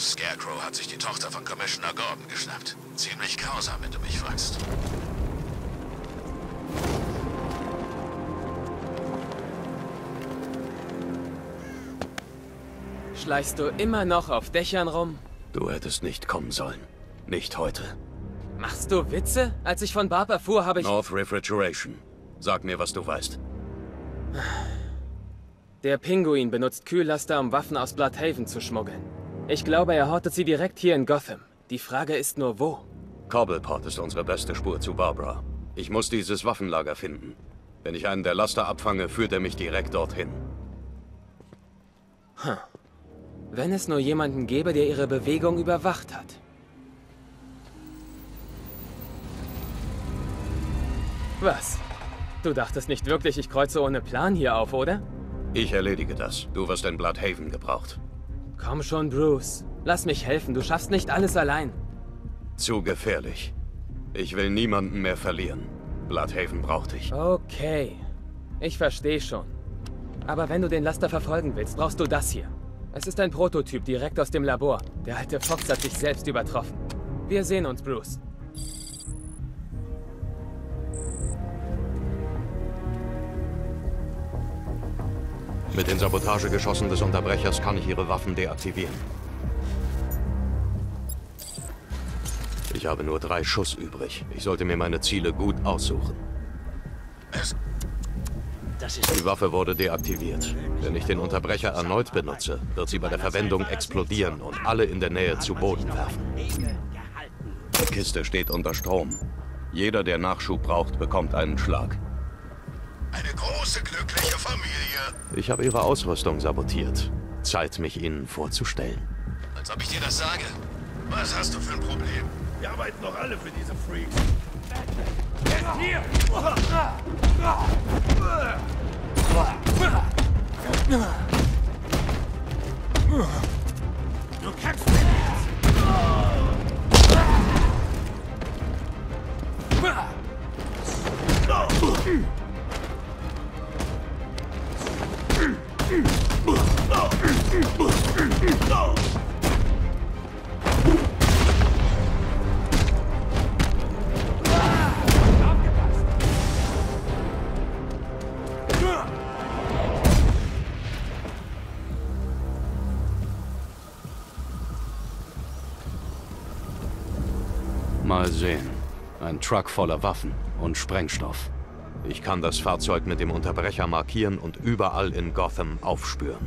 Scarecrow hat sich die Tochter von Commissioner Gordon geschnappt. Ziemlich grausam, wenn du mich fragst. Schleichst du immer noch auf Dächern rum? Du hättest nicht kommen sollen. Nicht heute. Machst du Witze? Als ich von Barb erfuhr, habe ich... North Refrigeration. Sag mir, was du weißt. Der Pinguin benutzt Kühllaster, um Waffen aus Bloodhaven zu schmuggeln. Ich glaube, er hortet sie direkt hier in Gotham. Die Frage ist nur, wo? Cobblepot ist unsere beste Spur zu Barbara. Ich muss dieses Waffenlager finden. Wenn ich einen der Laster abfange, führt er mich direkt dorthin. Hm. Wenn es nur jemanden gäbe, der ihre Bewegung überwacht hat. Was? Du dachtest nicht wirklich, ich kreuze ohne Plan hier auf, oder? Ich erledige das. Du wirst in Bloodhaven gebraucht. Komm schon, Bruce. Lass mich helfen. Du schaffst nicht alles allein. Zu gefährlich. Ich will niemanden mehr verlieren. Bloodhaven braucht dich. Okay. Ich verstehe schon. Aber wenn du den Laster verfolgen willst, brauchst du das hier. Es ist ein Prototyp direkt aus dem Labor. Der alte Fox hat sich selbst übertroffen. Wir sehen uns, Bruce. Mit den Sabotagegeschossen des Unterbrechers kann ich ihre Waffen deaktivieren. Ich habe nur drei Schuss übrig. Ich sollte mir meine Ziele gut aussuchen. Die Waffe wurde deaktiviert. Wenn ich den Unterbrecher erneut benutze, wird sie bei der Verwendung explodieren und alle in der Nähe zu Boden werfen. Die Kiste steht unter Strom. Jeder, der Nachschub braucht, bekommt einen Schlag. Eine große, glückliche Familie. Ich habe ihre Ausrüstung sabotiert. Zeit, mich ihnen vorzustellen. Als ob ich dir das sage. Was hast du für ein Problem? Wir arbeiten doch alle für diese Freaks. Jetzt hier! Du kämpfst mit Mal sehen. Ein Truck voller Waffen und Sprengstoff. Ich kann das Fahrzeug mit dem Unterbrecher markieren und überall in Gotham aufspüren.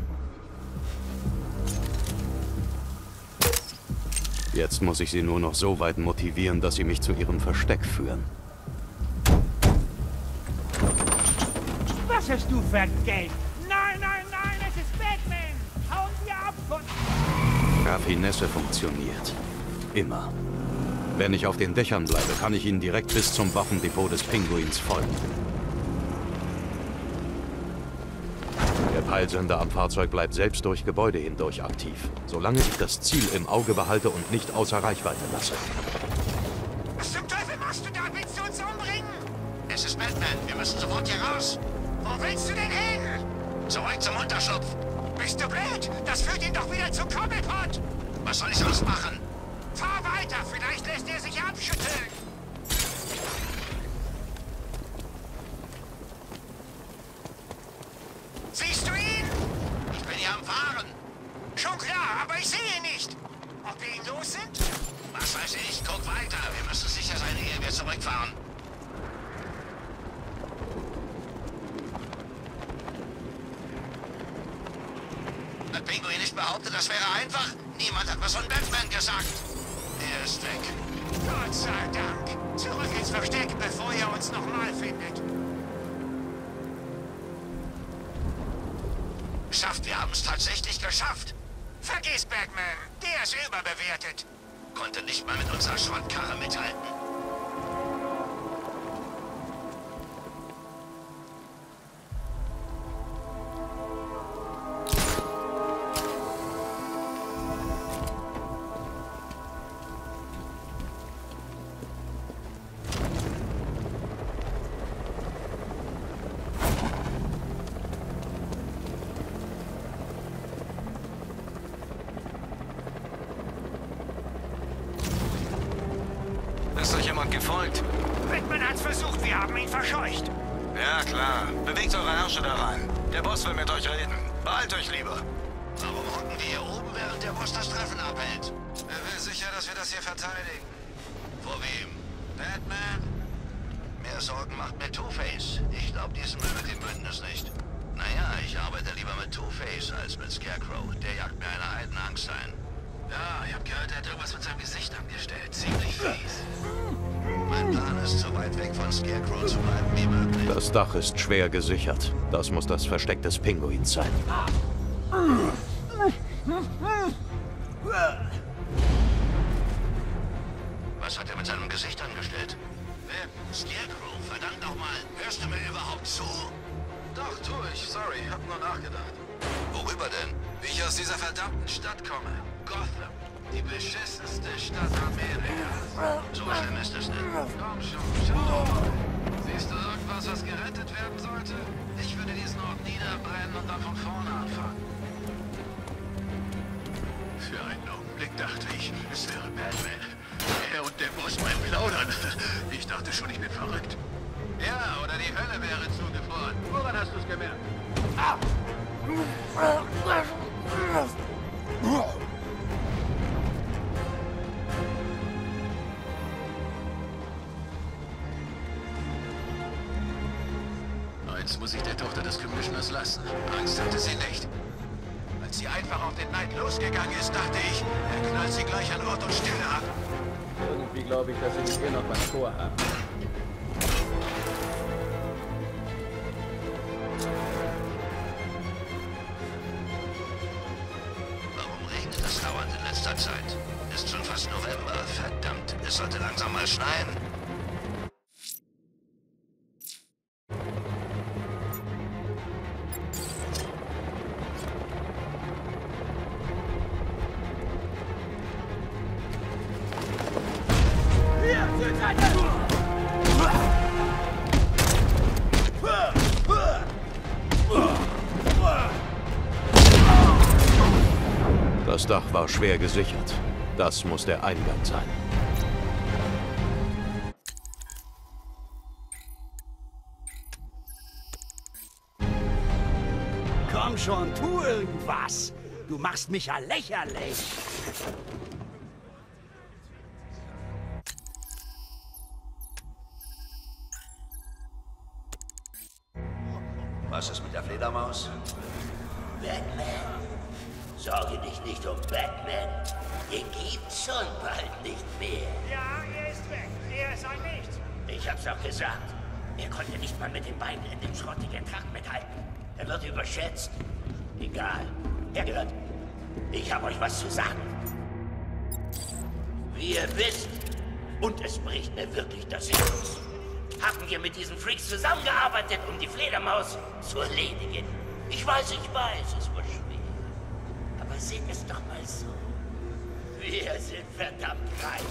Jetzt muss ich sie nur noch so weit motivieren, dass sie mich zu ihrem Versteck führen. Was hast du für Geld? Nein, nein, nein, es ist Batman! Hauen wir ab von... Raffinesse funktioniert. Immer. Wenn ich auf den Dächern bleibe, kann ich ihnen direkt bis zum Waffendepot des Pinguins folgen. Der Peilsender am Fahrzeug bleibt selbst durch Gebäude hindurch aktiv, solange ich das Ziel im Auge behalte und nicht außer Reichweite lasse. Was zum Teufel machst du da? Willst du uns umbringen? Es ist Batman. Wir müssen sofort hier raus. Wo willst du denn hin? Zurück zum Unterschlupf. Bist du blöd? Das führt ihn doch wieder zu Cobblepot. Was soll ich sonst machen? Zurückfahren. Hat Pinguin nicht behauptet, das wäre einfach? Niemand hat was von Batman gesagt. Er ist weg. Gott sei Dank. Zurück ins Versteck, bevor er uns nochmal findet. Geschafft, wir haben es tatsächlich geschafft. Vergiss Batman, der ist überbewertet. Konnte nicht mal mit unserer Schrottkarre mithalten. Gefolgt? Batman hat's versucht, wir haben ihn verscheucht. Ja, klar. Bewegt eure Herrscher da rein. Der Boss will mit euch reden. Beeilt euch lieber. Warum hocken wir hier oben, während der Boss das Treffen abhält? Er will sicher, dass wir das hier verteidigen. Vor wem? Batman? Mehr Sorgen macht mir Two-Face. Ich glaube diesem Mal mit dem Bündnis nicht. Naja, ich arbeite lieber mit Two-Face als mit Scarecrow. Der jagt mir eine Heidenangst ein. Ja, ich hab gehört, er hat irgendwas mit seinem Gesicht angestellt. Ziemlich fies. Mein Plan ist, so weit weg von Scarecrow zu bleiben wie möglich. Das Dach ist schwer gesichert. Das muss das Versteck des Pinguins sein. Was hat er mit seinem Gesicht angestellt? Wer? Scarecrow, verdammt nochmal. Hörst du mir überhaupt zu? Doch, tu ich. Sorry, hab nur nachgedacht. Worüber denn? Wie ich aus dieser verdammten Stadt komme. Gotham. Die beschissenste Stadt Amerikas. So schlimm ist es nicht. Komm schon, schau. Siehst du irgendwas, was gerettet werden sollte? Ich würde diesen Ort niederbrennen und dann von vorne anfangen. Für einen Augenblick dachte ich, es wäre Batman. Er und der Boss beim Plaudern. Ich dachte schon, ich bin verrückt. Ja, oder die Hölle wäre zugefroren. Woran hast du es gemerkt? Ah! Irgendwie glaube ich, dass sie mit ihr noch was vorhaben. Warum regnet es dauernd in letzter Zeit? Ist schon fast November. Verdammt, es sollte langsam mal schneien. Das Dach war schwer gesichert. Das muss der Eingang sein. Komm schon, tu irgendwas. Du machst mich ja lächerlich. Was ist mit der Fledermaus? Batman. Sorge dich nicht um Batman. Den gibt's schon bald nicht mehr. Ja, er ist weg. Er ist ein Nichts. Ich hab's doch gesagt. Er konnte nicht mal mit den Beinen in dem schrottigen Truck mithalten. Er wird überschätzt. Egal. Er gehört. Ich habe euch was zu sagen. Wie ihr wisst, und es bricht mir wirklich das Herz, haben wir mit diesen Freaks zusammengearbeitet, um die Fledermaus zu erledigen. Ich weiß, ich weiß, es war schwer. Seht es doch mal so. Wir sind verdammt reich.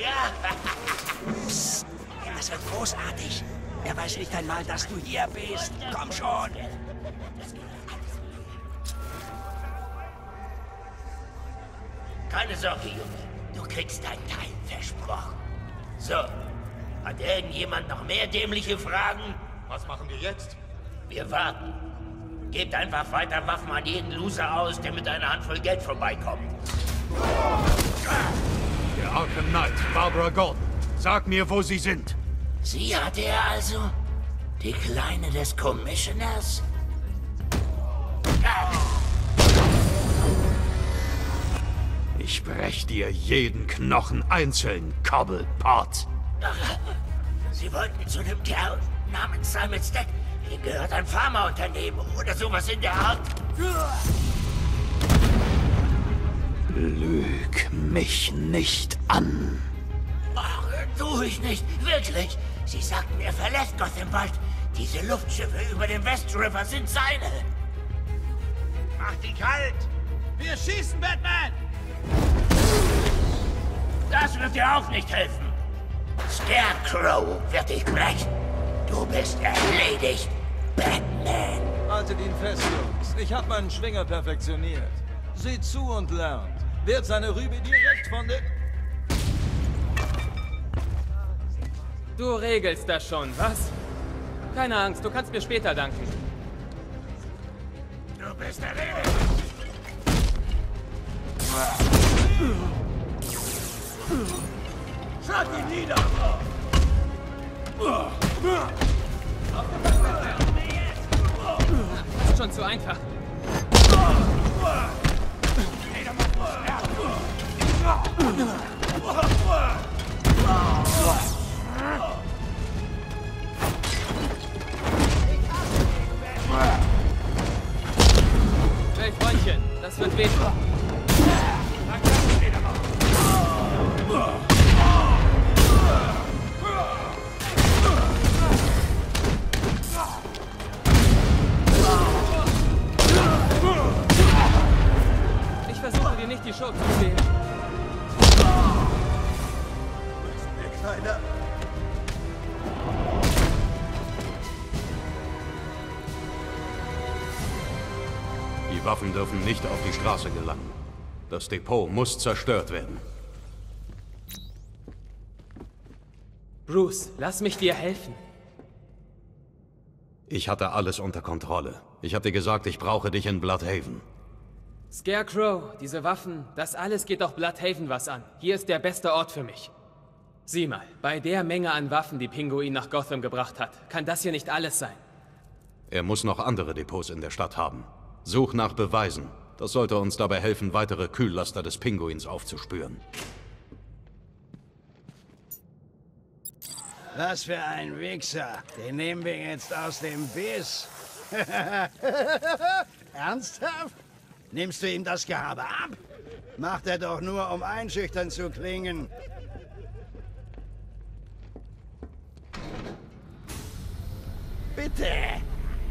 Ja, Das wird großartig. Er weiß nicht einmal, dass du hier bist. Komm schon. das geht alles mir. Keine Sorge, Junge. Du kriegst dein Teil versprochen. So. Hat irgendjemand noch mehr dämliche Fragen? Was machen wir jetzt? Wir warten. Gebt einfach weiter Waffen an jeden Loser aus, der mit einer Handvoll Geld vorbeikommt. Der Arkham Knight, Barbara Gordon. Sag mir, wo sie sind. Sie hatte er also? Die Kleine des Commissioners? Ich brech dir jeden Knochen einzeln, Cobblepot. Sie wollten zu dem Kerl namens Simon Stack. Ihm gehört ein Pharmaunternehmen oder sowas in der Art. Lüg mich nicht an. Ach, tu ich nicht. Wirklich. Sie sagten, er verlässt Gotham bald. Diese Luftschiffe über dem West River sind seine. Mach die kalt. Wir schießen, Batman. Das wird dir auch nicht helfen. Scarecrow wird dich brechen. Du bist erledigt, Batman. Haltet ihn fest, Jungs. Ich hab meinen Schwinger perfektioniert. Seht zu und lernt. Wird seine Rübe direkt von den... Du regelst das schon, was? Keine Angst, du kannst mir später danken. Du bist erledigt. Schlag ihn nieder! Ist schon zu einfach. Hey Freundchen, das wird wehtun. Dir nicht die Show zu. Kleiner. Die Waffen dürfen nicht auf die Straße gelangen. Das Depot muss zerstört werden. Bruce, lass mich dir helfen. Ich hatte alles unter Kontrolle. Ich habe dir gesagt, ich brauche dich in Bloodhaven. Scarecrow, diese Waffen, das alles geht doch Bloodhaven was an. Hier ist der beste Ort für mich. Sieh mal, bei der Menge an Waffen, die Pinguin nach Gotham gebracht hat, kann das hier nicht alles sein. Er muss noch andere Depots in der Stadt haben. Such nach Beweisen. Das sollte uns dabei helfen, weitere Kühllaster des Pinguins aufzuspüren. Was für ein Wichser. Den nehmen wir jetzt aus dem Biss. Ernsthaft? Nimmst du ihm das Gehabe ab? Macht er doch nur, um einschüchtern zu klingen. Bitte!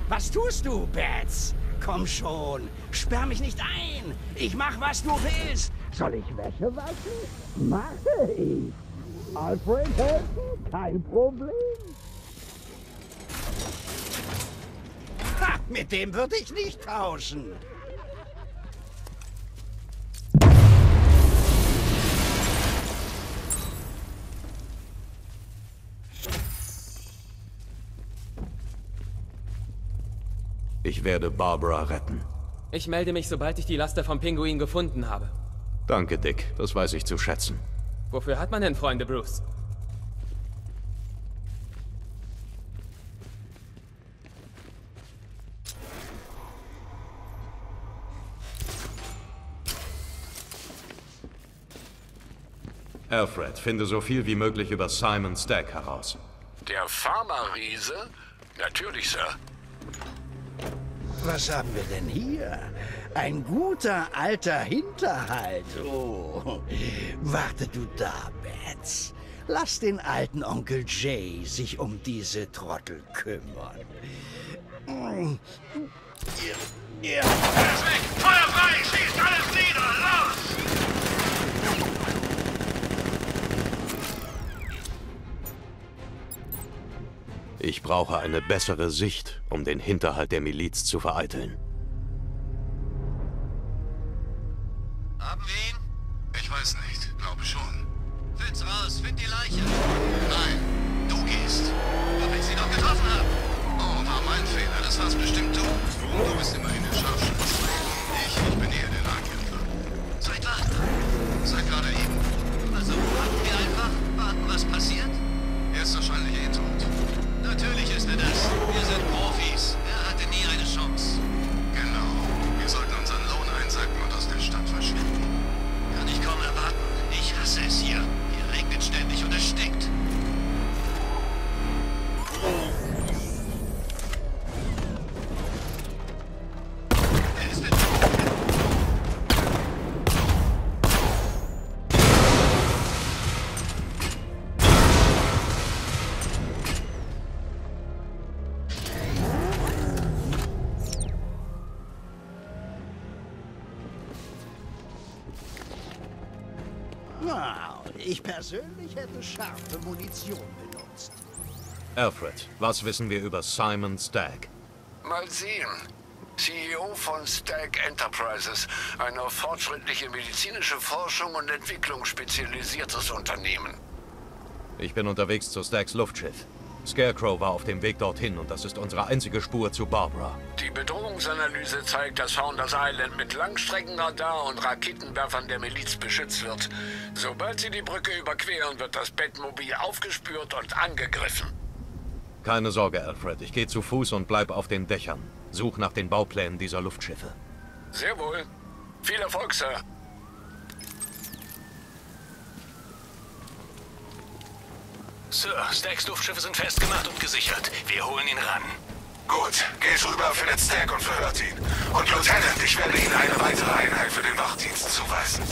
Was tust du, Bats? Komm schon, sperr mich nicht ein. Ich mach, was du willst. Soll ich Wäsche waschen? Mache ich. Alfred helfen? Kein Problem. Ha, mit dem würde ich nicht tauschen. Ich werde Barbara retten. Ich melde mich, sobald ich die Laster vom Pinguin gefunden habe. Danke, Dick. Das weiß ich zu schätzen. Wofür hat man denn Freunde, Bruce? Alfred, finde so viel wie möglich über Simon Stack heraus. Der Pharma-Riese? Natürlich, Sir. Was haben wir denn hier? Ein guter alter Hinterhalt. Oh. Warte du da, Bats. Lass den alten Onkel Jay sich um diese Trottel kümmern. Mm. Alles weg! Feuer frei! Schießt alles nieder! Los! Ich brauche eine bessere Sicht, um den Hinterhalt der Miliz zu vereiteln. Wow, ich persönlich hätte scharfe Munition benutzt. Alfred, was wissen wir über Simon Stack? Mal sehen. CEO von Stag Enterprises, ein auf fortschrittliche medizinische Forschung und Entwicklung spezialisiertes Unternehmen. Ich bin unterwegs zu Stacks Luftschiff. Scarecrow war auf dem Weg dorthin und das ist unsere einzige Spur zu Barbara. Die Bedrohungsanalyse zeigt, dass Founders Island mit Langstreckenradar und Raketenwerfern der Miliz beschützt wird. Sobald sie die Brücke überqueren, wird das Bettmobil aufgespürt und angegriffen. Keine Sorge, Alfred. Ich gehe zu Fuß und bleib auf den Dächern. Such nach den Bauplänen dieser Luftschiffe. Sehr wohl. Viel Erfolg, Sir. Sir, Stacks Luftschiffe sind festgemacht und gesichert. Wir holen ihn ran. Gut, geht rüber, findet Stack und verhört ihn. Und Lieutenant, ich werde Ihnen eine weitere Einheit für den Wachdienst zuweisen.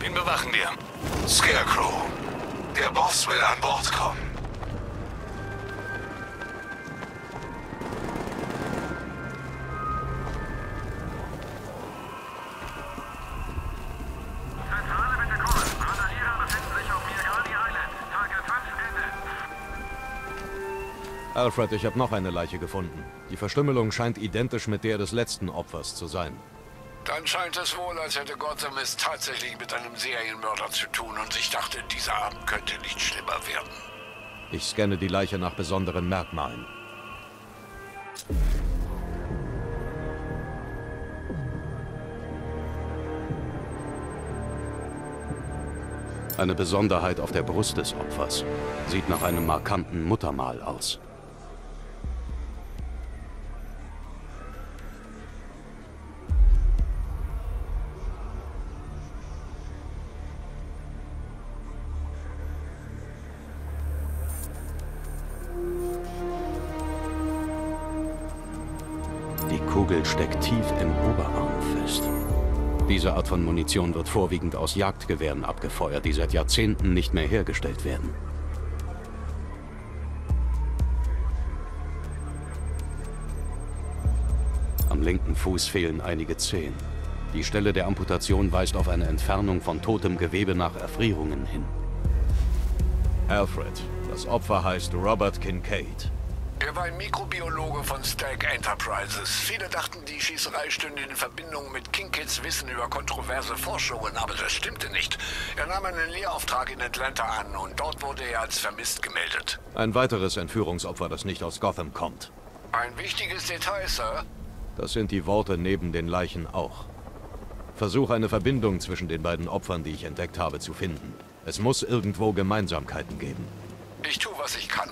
Wen bewachen wir? Scarecrow. Der Boss will an Bord kommen. Alfred, ich habe noch eine Leiche gefunden. Die Verstümmelung scheint identisch mit der des letzten Opfers zu sein. Dann scheint es wohl, als hätte Gotham es tatsächlich mit einem Serienmörder zu tun und ich dachte, dieser Abend könnte nicht schlimmer werden. Ich scanne die Leiche nach besonderen Merkmalen. Eine Besonderheit auf der Brust des Opfers. Sieht nach einem markanten Muttermal aus. Steckt tief im Oberarm fest. Diese Art von Munition wird vorwiegend aus Jagdgewehren abgefeuert, die seit Jahrzehnten nicht mehr hergestellt werden. Am linken Fuß fehlen einige Zehen. Die Stelle der Amputation weist auf eine Entfernung von totem Gewebe nach Erfrierungen hin. Alfred, das Opfer heißt Robert Kincaid. Er war ein Mikrobiologe von Stag Enterprises. Viele dachten, die Schießerei stünde in Verbindung mit Kinkits Wissen über kontroverse Forschungen, aber das stimmte nicht. Er nahm einen Lehrauftrag in Atlanta an und dort wurde er als vermisst gemeldet. Ein weiteres Entführungsopfer, das nicht aus Gotham kommt. Ein wichtiges Detail, Sir. Das sind die Worte neben den Leichen auch. Versuch eine Verbindung zwischen den beiden Opfern, die ich entdeckt habe, zu finden. Es muss irgendwo Gemeinsamkeiten geben. Ich tue, was ich kann.